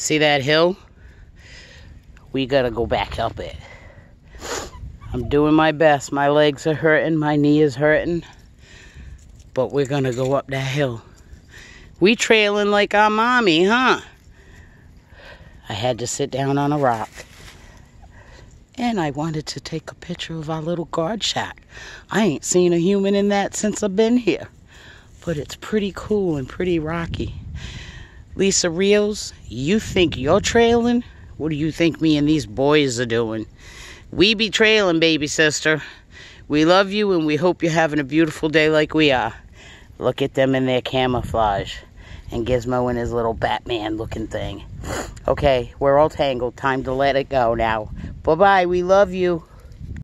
See that hill? We gotta go back up it. I'm doing my best. My legs are hurting, my knee is hurting. But we're gonna go up that hill. We trailing like our mommy, huh? I had to sit down on a rock. And I wanted to take a picture of our little guard shack. I ain't seen a human in that since I've been here. But it's pretty cool and pretty rocky. Lisa Rios, you think you're trailing? What do you think me and these boys are doing? We be trailing, baby sister. We love you and we hope you're having a beautiful day like we are. Look at them in their camouflage. And Gizmo in his little Batman looking thing. Okay, we're all tangled. Time to let it go now. Bye-bye. We love you.